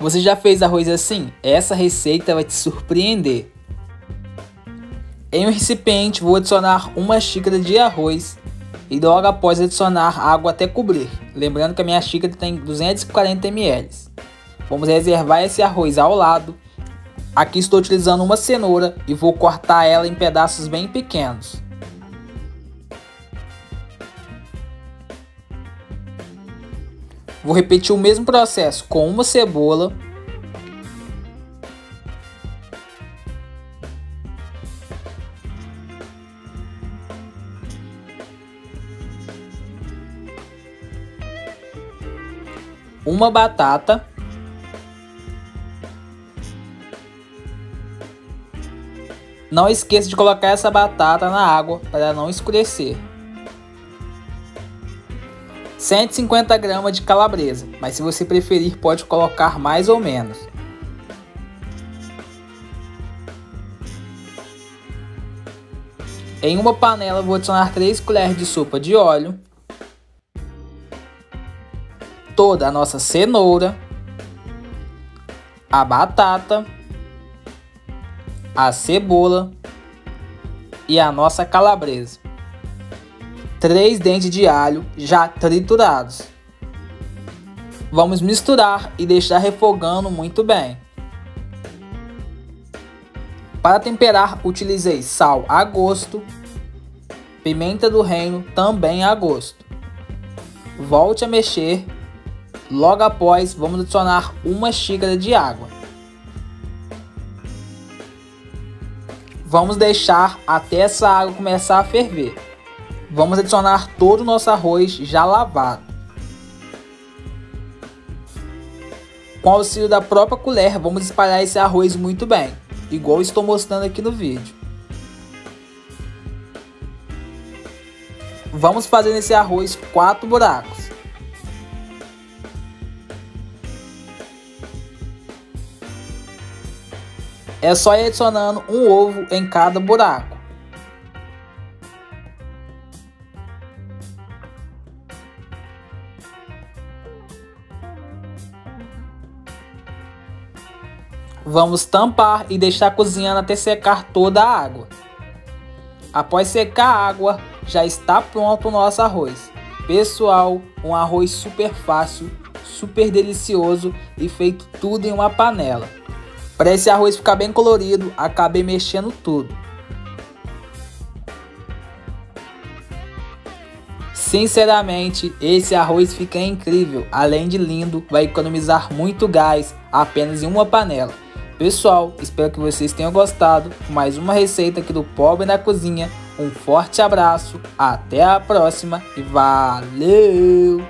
Você já fez arroz assim? Essa receita vai te surpreender. Em um recipiente vou adicionar uma xícara de arroz e logo após adicionar água até cobrir. Lembrando que a minha xícara tem 240 ml. Vamos reservar esse arroz ao lado. Aqui estou utilizando uma cenoura e vou cortar ela em pedaços bem pequenos. Vou repetir o mesmo processo com uma cebola. Uma batata. Não esqueça de colocar essa batata na água para não escurecer. 150 gramas de calabresa, mas se você preferir pode colocar mais ou menos. Em uma panela vou adicionar 3 colheres de sopa de óleo, toda a nossa cenoura, a batata, a cebola e a nossa calabresa. 3 dentes de alho já triturados. Vamos misturar e deixar refogando muito bem. Para temperar, utilizei sal a gosto, pimenta do reino também a gosto. Volte a mexer. Logo após, vamos adicionar uma xícara de água. Vamos deixar até essa água começar a ferver. Vamos adicionar todo o nosso arroz já lavado. Com o auxílio da própria colher, vamos espalhar esse arroz muito bem, igual estou mostrando aqui no vídeo. Vamos fazer nesse arroz quatro buracos. É só ir adicionando um ovo em cada buraco. Vamos tampar e deixar cozinhando até secar toda a água. Após secar a água, já está pronto o nosso arroz. Pessoal, um arroz super fácil, super delicioso e feito tudo em uma panela. Para esse arroz ficar bem colorido, acabei mexendo tudo. Sinceramente, esse arroz fica incrível, além de lindo, vai economizar muito gás apenas em uma panela. Pessoal, espero que vocês tenham gostado. Mais uma receita aqui do Pobre na Cozinha. Um forte abraço, até a próxima e valeu!